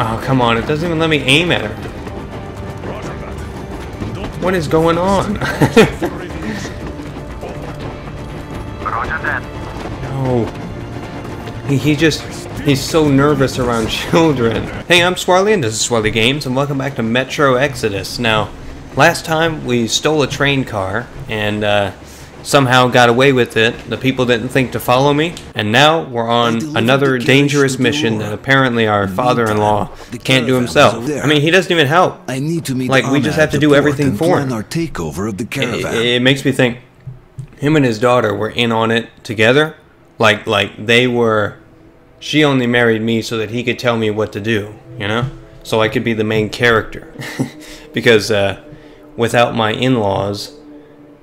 Oh, come on. It doesn't even let me aim at her. What is going on? No. He, he just... He's so nervous around children. Hey, I'm Swarley, and this is Swarley Games, and welcome back to Metro Exodus. Now, last time we stole a train car, and uh, somehow got away with it. The people didn't think to follow me, and now we're on another dangerous mission that apparently our father-in-law can't do himself. I mean, he doesn't even help. I need to meet Like, we just have to do everything for him. our takeover of the It, caravan. it makes me think him and his daughter were in on it together. Like like they were she only married me so that he could tell me what to do, you know? So I could be the main character. because uh, without my in-laws,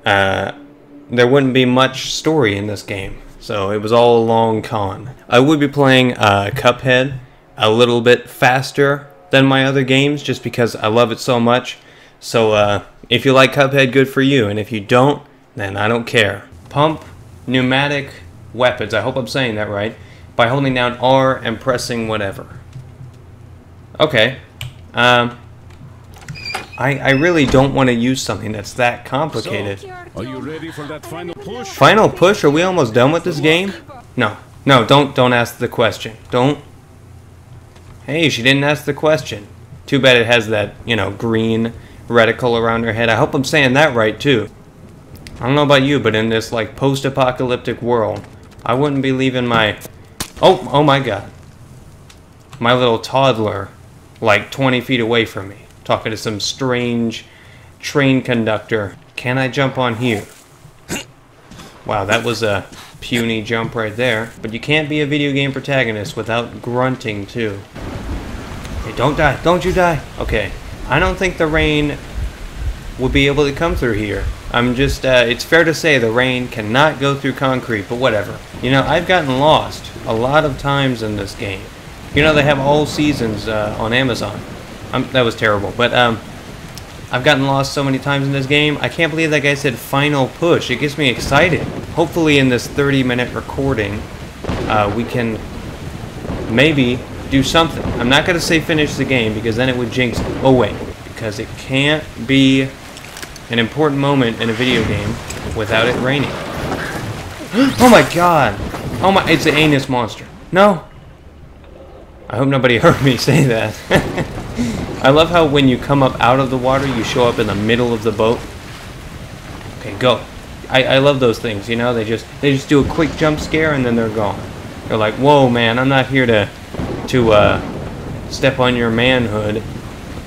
uh, there wouldn't be much story in this game. So it was all a long con. I would be playing uh, Cuphead a little bit faster than my other games just because I love it so much. So uh, if you like Cuphead, good for you. And if you don't, then I don't care. Pump pneumatic weapons. I hope I'm saying that right. By holding down R and pressing whatever. Okay. Um, I, I really don't want to use something that's that complicated. Are you ready for that final push? Final push? Are we almost done with this game? No. No, don't don't ask the question. Don't. Hey, she didn't ask the question. Too bad it has that, you know, green reticle around her head. I hope I'm saying that right too. I don't know about you, but in this like post-apocalyptic world, I wouldn't be leaving my Oh, oh my god. My little toddler like 20 feet away from me, talking to some strange train conductor. Can I jump on here? Wow, that was a puny jump right there. But you can't be a video game protagonist without grunting too. Hey, don't die. Don't you die. Okay. I don't think the rain will be able to come through here. I'm just, uh, it's fair to say the rain cannot go through concrete, but whatever. You know, I've gotten lost a lot of times in this game. You know, they have all seasons uh, on Amazon. Um, that was terrible, but um, I've gotten lost so many times in this game. I can't believe that guy said final push. It gets me excited. Hopefully, in this 30 minute recording, uh, we can maybe do something. I'm not going to say finish the game because then it would jinx. Oh, wait. Because it can't be an important moment in a video game without it raining. oh my god! Oh my, it's an anus monster. No! I hope nobody heard me say that. I love how when you come up out of the water, you show up in the middle of the boat. Okay, go. I, I love those things, you know? They just they just do a quick jump scare and then they're gone. They're like, whoa, man, I'm not here to to uh, step on your manhood.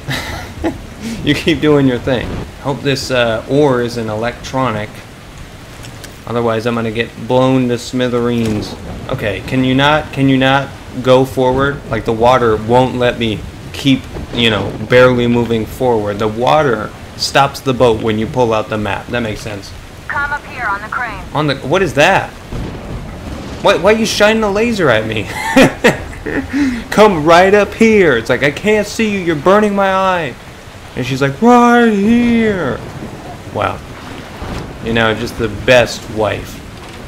you keep doing your thing. Hope this uh, ore is an electronic. Otherwise, I'm gonna get blown to smithereens. Okay, can you not? Can you not go forward? Like the water won't let me keep, you know, barely moving forward. The water stops the boat when you pull out the map. That makes sense. Come up here on the crane. On the what is that? Why why are you shining a laser at me? Come right up here. It's like I can't see you. You're burning my eye. And she's like right here. Wow. You know, just the best wife.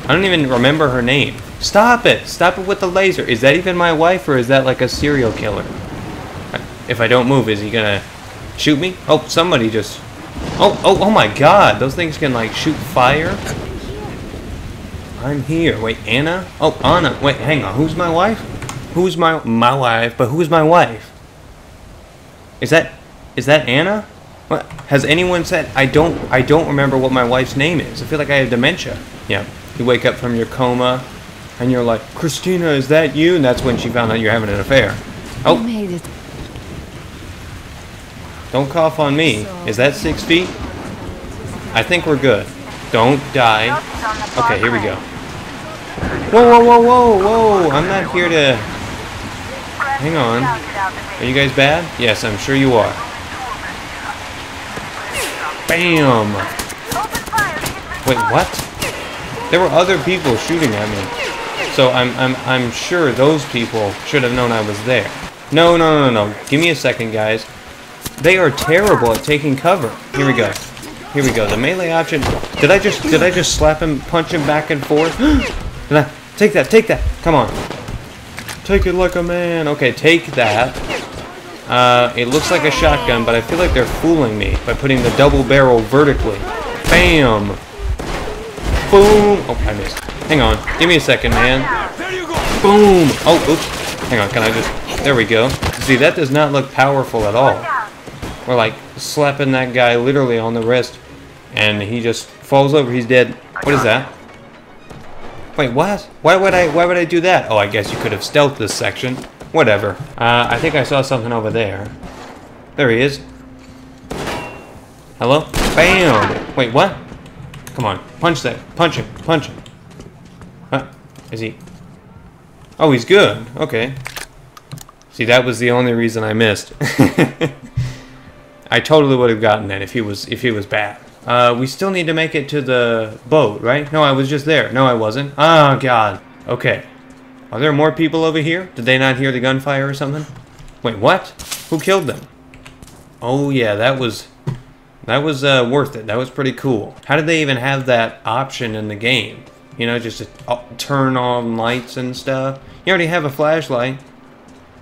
I don't even remember her name. Stop it! Stop it with the laser. Is that even my wife or is that like a serial killer? If I don't move, is he gonna shoot me? Oh, somebody just. Oh, oh, oh my god! Those things can like shoot fire. I'm here. Wait, Anna? Oh, Anna. Wait, hang on. Who's my wife? Who's my my wife? But who's my wife? Is that is that Anna? What has anyone said? I don't I don't remember what my wife's name is. I feel like I have dementia. Yeah. You wake up from your coma, and you're like, Christina, is that you? And that's when she found out you're having an affair. Oh. Don't cough on me. Is that six feet? I think we're good. Don't die. Notice on the far Okay, here we go. Whoa, whoa, whoa, whoa, whoa! I'm not here to. Hang on. shouted out the Are you guys bad? Yes, I'm sure you are. Bam! Open fire to get Wait, what? There were other people shooting at me. So I'm I'm I'm sure those people should have known I was there. No, no, no, no. Give me a second, guys. They are terrible at taking cover. Here we go. Here we go. The melee option. Did I just did I just slap him, punch him back and forth? take that? Take that. Come on. Take it like a man. Okay, take that. Uh, it looks like a shotgun, but I feel like they're fooling me by putting the double barrel vertically. Bam! Boom! Oh, I missed. Hang on. Give me a second, man. Boom! Oh, oops. Hang on, can I just... There we go. See, that does not look powerful at all. We're like slapping that guy literally on the wrist, and he just falls over. He's dead. What is that? Wait, what? Why would I? Why would I do that? Oh, I guess you could have stealthed this section. Whatever. Uh, I think I saw something over there. There he is. Hello? Bam! Wait, what? Come on, punch that. Punch him. Punch him. Huh? Is he? Oh, he's good. Okay. See, that was the only reason I missed. I totally would have gotten that if he was if he was bad. Uh, we still need to make it to the boat, right? No, I was just there. No, I wasn't. Oh, God. Okay. Are there more people over here? Did they not hear the gunfire or something? Wait, what? Who killed them? Oh, yeah, that was... That was uh, worth it. That was pretty cool. How did they even have that option in the game? You know, just to uh, turn on lights and stuff. You already have a flashlight.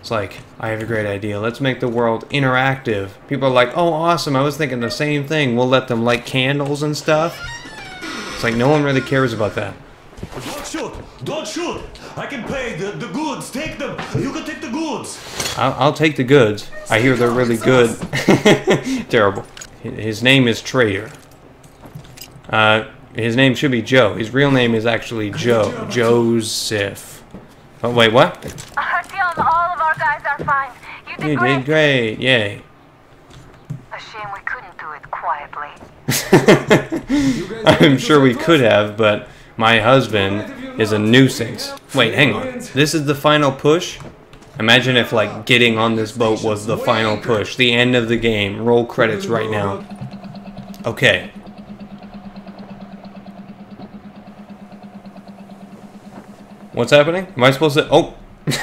It's like, I have a great idea. Let's make the world interactive. People are like, oh, awesome. I was thinking the same thing. We'll let them light candles and stuff. It's like, no one really cares about that. Don't shoot! Don't shoot! I can pay the, the goods. Take them. You can take the goods. I'll, I'll take the goods. I hear they're really good. Terrible. His name is Trader. Uh, his name should be Joe. His real name is actually Joe. Joseph. Oh, wait, what? Of our guys are fine. You did You great. did great. Yay. A shame we couldn't do it quietly. I'm sure we could have, but my husband is a nuisance. Wait, hang on. This is the final push? Imagine if, like, getting on this boat was the final push. The end of the game. Roll credits right now. Okay. What's happening? Am I supposed to... Oh!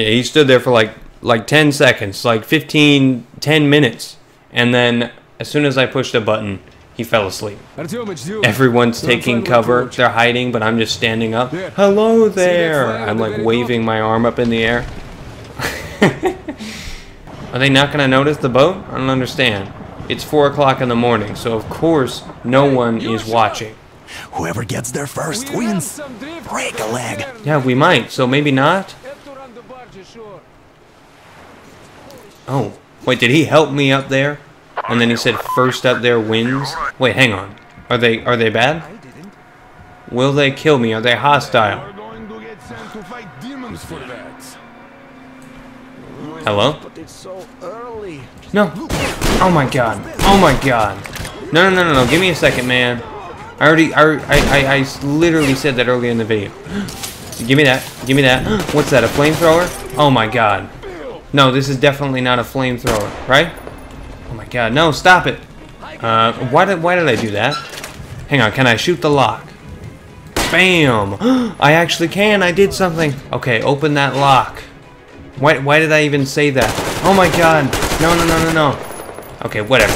yeah, he stood there for like like 10 seconds, like 15, 10 minutes. And then as soon as I pushed a button, he fell asleep. Everyone's taking cover. They're hiding, but I'm just standing up. Hello there. I'm like waving my arm up in the air. Are they not gonna notice the boat? I don't understand. It's four o'clock in the morning, so of course no one is watching. Whoever gets there first wins. Break a leg. Yeah, we might. So maybe not. Have to run the barge ashore. Oh, wait, did he help me up there? And then he said first up there wins. Wait, hang on. Are they are they bad? Will they kill me? Are they hostile? We're going to get sent to fight demons for that. Hello? But it's so early. No. Oh my god. Oh my god. No, no, no, no, no. Give me a second, man. I already, I, I, I, I literally said that earlier in the video. Give me that. Give me that. What's that? A flamethrower? Oh my god. No, this is definitely not a flamethrower, right? Oh my god. No, stop it. Uh, why did, why did I do that? Hang on. Can I shoot the lock? Bam. I actually can. I did something. Okay, open that lock. Why, why did I even say that? Oh my god. No, no, no, no, no. Okay, whatever.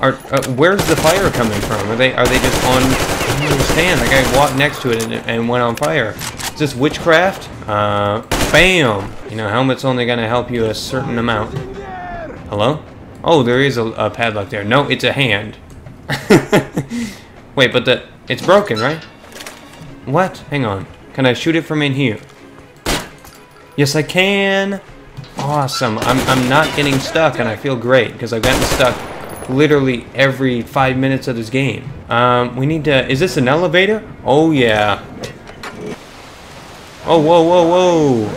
Are, uh, where's the fire coming from? Are they are they just on... I understand. Like I walked next to it and, and went on fire. Is this witchcraft? Uh, bam. You know, helmet's only gonna help you a certain amount. Hello? Oh, there is a, a padlock there. No, it's a hand. Wait, but the... It's broken, right? What? Hang on. Can I shoot it from in here? Yes, I can. Awesome. I'm, I'm not getting stuck, and I feel great because I've gotten stuck literally every five minutes of this game. Um, we need to. Is this an elevator? Oh yeah. Oh whoa whoa whoa.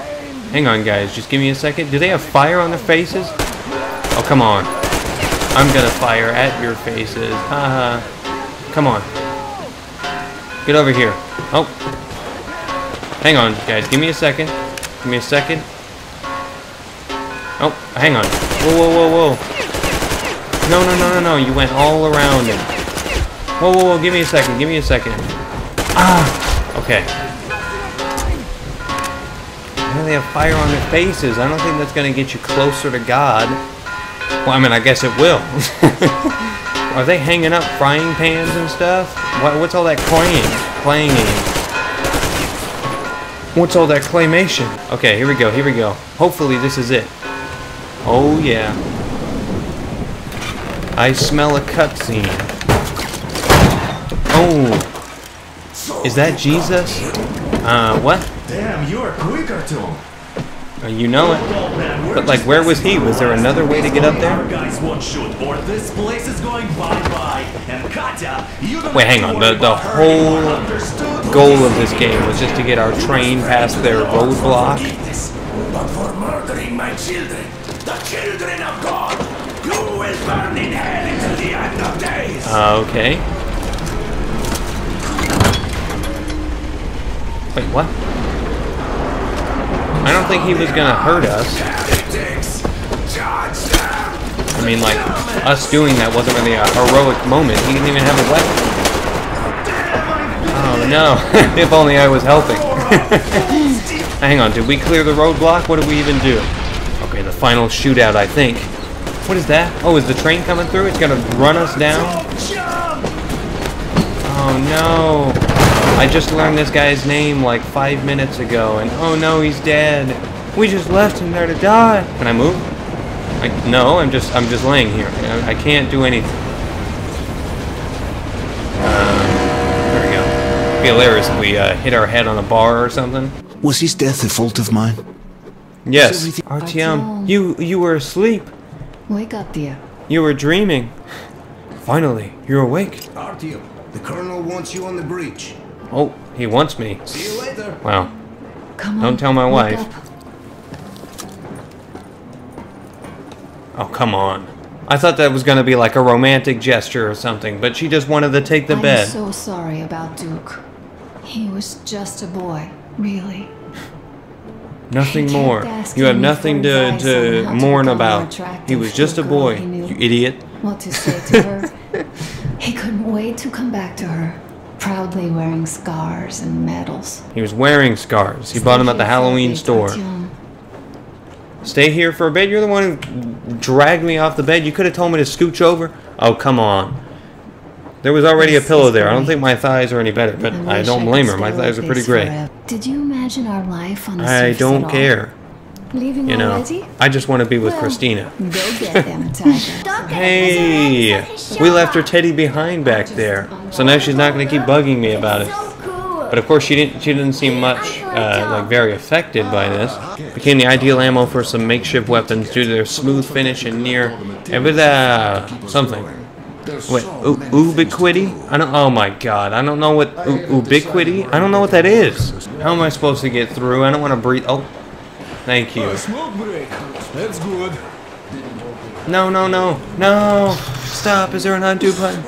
Hang on, guys. Just give me a second. Do they have fire on their faces? Oh come on. I'm gonna fire at your faces. Haha. Come on. Get over here. Oh. Hang on, guys. Give me a second. Give me a second. Oh, hang on. Whoa, whoa, whoa, whoa. No, no, no, no, no. You went all around it. Whoa, whoa, whoa. Give me a second. Give me a second. Ah. Okay. They have fire on their faces. I don't think that's going to get you closer to God. Well, I mean, I guess it will. Are they hanging up frying pans and stuff? What, what's all that clanging? Clanging. What's all that claymation? Okay, here we go, here we go. Hopefully this is it. Oh yeah. I smell a cutscene. Oh. Is that Jesus? Uh, what? Damn, you're quicker, Tom. Uh, you know it. Oh, But like, where was he? Was there another way to get up there? guys won't or this place is going bye-bye. And Katya, you don't Wait, hang on. The- the about her anymore, whole? Goal of this game was just to get our train past their roadblock. But for murdering my children, the children of God, you will burn in hell until the end of days. Uh, okay. Wait, what? I don't think he was gonna hurt us. I mean, like, us doing that wasn't really a heroic moment. He didn't even have a weapon. Oh no, if only I was helping. Hang on, did we clear the roadblock? What did we even do? Okay, the final shootout, I think. What is that? Oh, is the train coming through? It's gonna run us down? Oh no. I just learned this guy's name like five minutes ago, and oh no, he's dead. We just left him there to die. Can I move? I, no, I'm just I'm just laying here. I, I can't do anything. Um, there we go. It'd be hilarious if we uh, hit our head on a bar or something. Was his death a fault of mine? Yes, everything- Artyom, Artyom. you you were asleep. Wake up, dear. You were dreaming. Finally, you're awake. Artyom, the colonel wants you on the breach. Oh, he wants me. See you later. Wow. Come on. Don't tell my wife. up. Oh, come on. I thought that was going to be like a romantic gesture or something, but she just wanted to take the I'm bed. so sorry about Duke. He was just a boy, really. Nothing more. You have nothing to, to to mourn about. He was just a a boy, you idiot. What to say to her. he couldn't wait to come back to her, proudly wearing scars and medals. He was wearing scars. He bought them at the Stay here for a Halloween store. Stay here for a bit? You're the one who dragged me off the bed. You could have told me to scooch over. Oh, come on. There was already a pillow there. I don't think my thighs are any better, but I wish don't blame her. My thighs are pretty great. Did you imagine our life on the I don't care. Leaving You know, already? I just want to be with Well, Christina. Go get them, Tiger. Hey, we left her teddy behind back there, so now she's not going to keep bugging me about it. But of course, she didn't. She didn't seem much uh, like very affected by this. Became the ideal ammo for some makeshift weapons due to their smooth finish and near uh, something. Wait, u- ubiquity? I don't. Oh my god, I don't know what u- ubiquity. I don't know what that is. How am I supposed to get through? I don't want to breathe. Oh, thank you. Smoke break. That's good. No, no, no, no! Stop! Is there an undo button?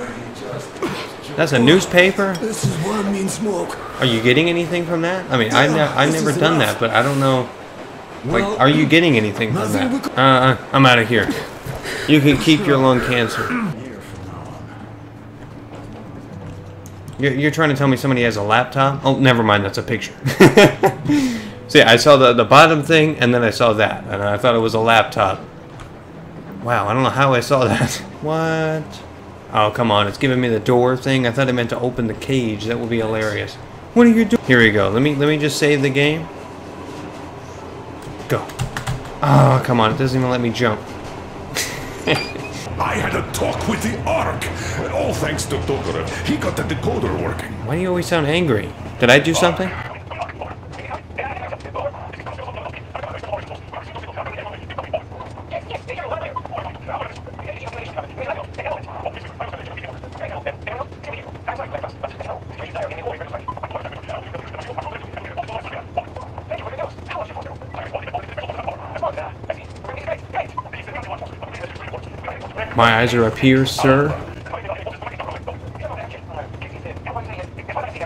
That's a newspaper. This is I mean smoke. Are you getting anything from that? I mean, I ne- I've never done that, but I don't know. Like, are you getting anything from that? Uh, uh, I'm out of here. You can keep your lung cancer. You're, you're trying to tell me somebody has a laptop? Oh, never mind. That's a picture. See, I saw the, the bottom thing, and then I saw that, and I thought it was a laptop. Wow, I don't know how I saw that. What? Oh, come on. It's giving me the door thing. I thought it meant to open the cage. That would be hilarious. What are you doing? Here we go. Let me let me just save the game. Go. Oh, come on. It doesn't even let me jump. I had a talk with the Ark. All thanks to Tokarev. He got the decoder working. Why do you always sound angry? Did I do something? My eyes are up here, sir.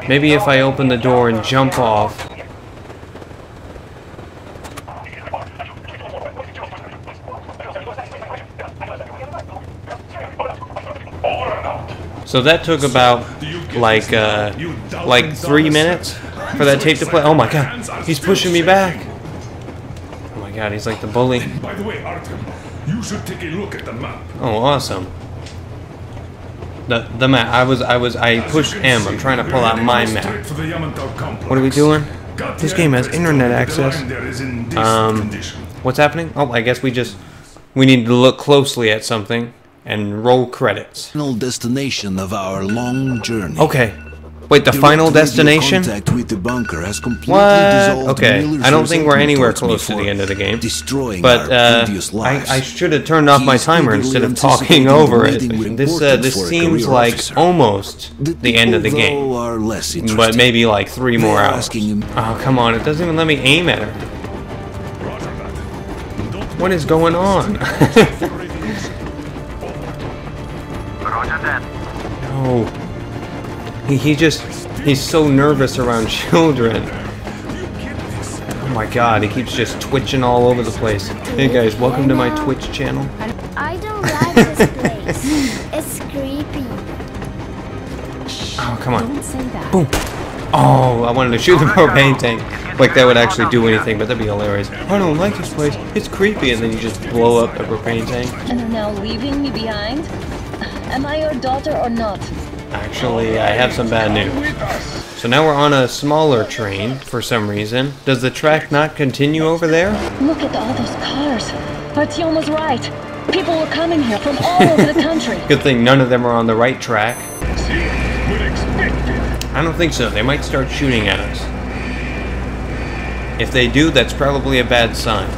Maybe if I open the door and jump off. So that took about like uh, like three minutes for that tape to play. Oh my god, he's pushing me back. Oh god, he's like the bully. By the way, Artyom, you should take a look at the map. Oh, awesome. The the map. I was I was I pushed M. I'm trying to pull out my map. What What are we doing? Got This game has internet told me the access. Is in Um, condition. What's happening? Oh, I guess we just we need to look closely at something and roll credits. Final destination of our long journey. Okay. Wait, the final Direct radio destination? Contact with the bunker has completely What? dissolved Okay. I don't think we're anywhere close to the end of the game. Destroying But uh, I. I should have turned off my timer instead of talking over it. This uh, this seems like officer. almost the end of the game, Are less but maybe like three more hours. Oh come on! It doesn't even let me aim at her. What is going on? Roger that. no. He just he's so nervous around children. Oh my god! He keeps just twitching all over the place. Hey guys, welcome to my Twitch channel. I don't like this place. It's creepy. Oh come on! Don't say that. Boom. Oh, I wanted to shoot the propane tank. Like that would actually do anything, but that'd be hilarious. I don't like this place. It's creepy, and then you just blow up the propane tank. And now leaving me behind? Am I your daughter or not? Actually, I have some bad news. So now we're on a smaller train for some reason. Does the track not continue over there? Look at all those cars. Artyom was right. People were coming here from all over the country. Good thing none of them are on the right track. I don't think so. They might start shooting at us. If they do, that's probably a bad sign.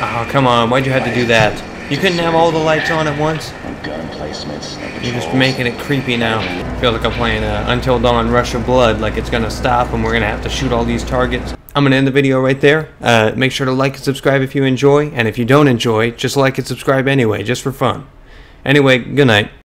Oh, come on. Why'd you have to do that? You couldn't have all the lights on at once? You're just making it creepy now. I feel like I'm playing uh, Until Dawn Rush of Blood, like it's gonna stop and we're gonna have to shoot all these targets. I'm gonna end the video right there. Uh, make sure to like and subscribe if you enjoy, and if you don't enjoy, just like and subscribe anyway, just for fun. Anyway, good night.